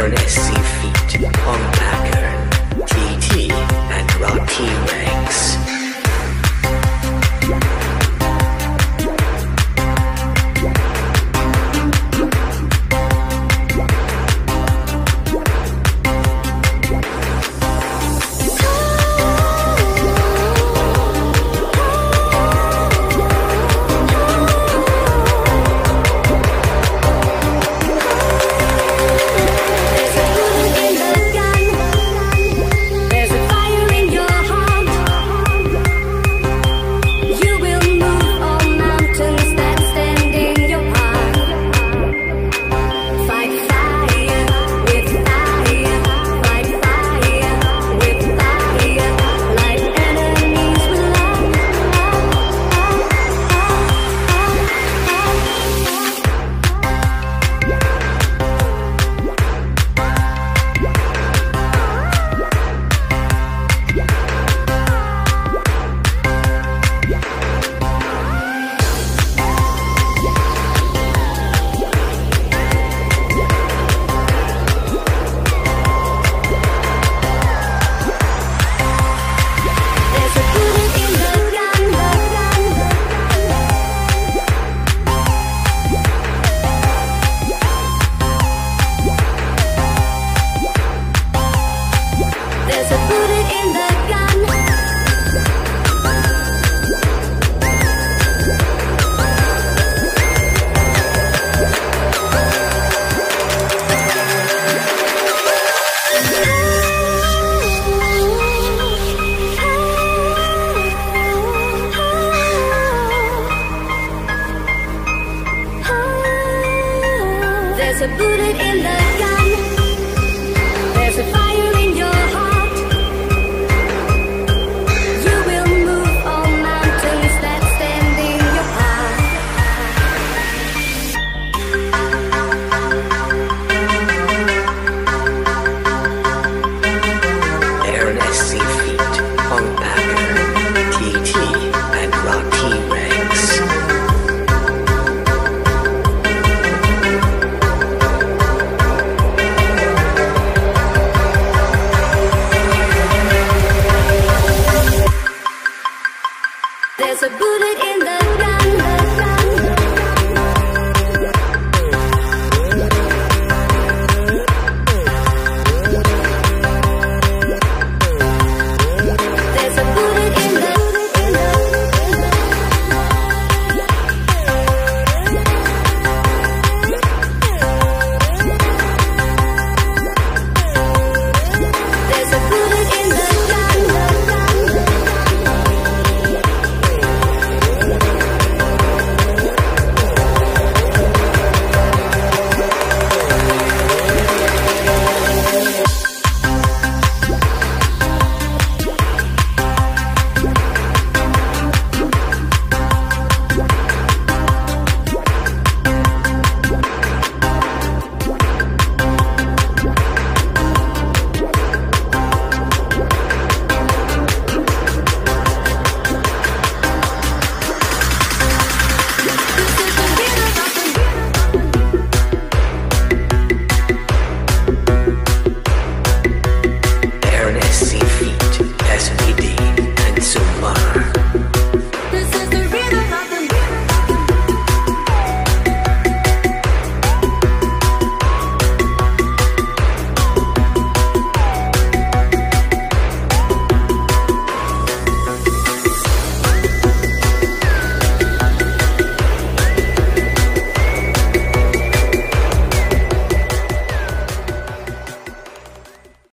Baroness. There's a bullet in the gun. A bullet in the gun.